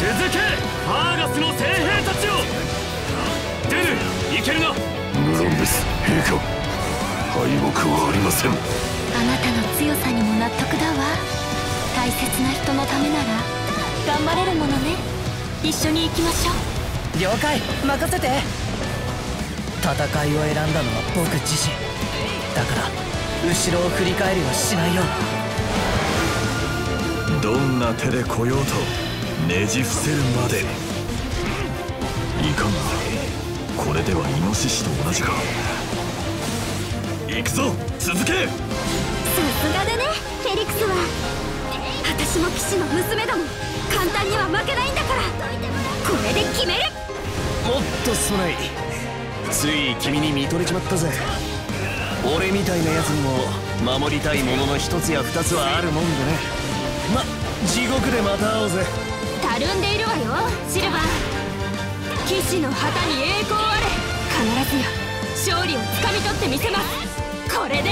続けファーガスの精兵たちよ出るいけるな。無論です陛下敗北はありません。あなたの強さにも納得だわ。大切な人のためなら頑張れるものね。一緒に行きましょう。了解任せて。戦いを選んだのは僕自身。だから後ろを振り返りはしないよどんな手で来ようと。ねじ伏せるまで。いかんなこれではイノシシと同じか。行くぞ続け。さすがでねフェリクスは。私も騎士の娘だもん簡単には負けないんだから。これで決める。もっとソナイつい君に見とれちまったぜ。俺みたいなやつにも守りたいものの一つや二つはあるもんでね。ま地獄でまた会おうぜ。たるんでいるわよ。シルバー。騎士の旗に栄光あれ。必ずや勝利をつかみ取ってみせます。これで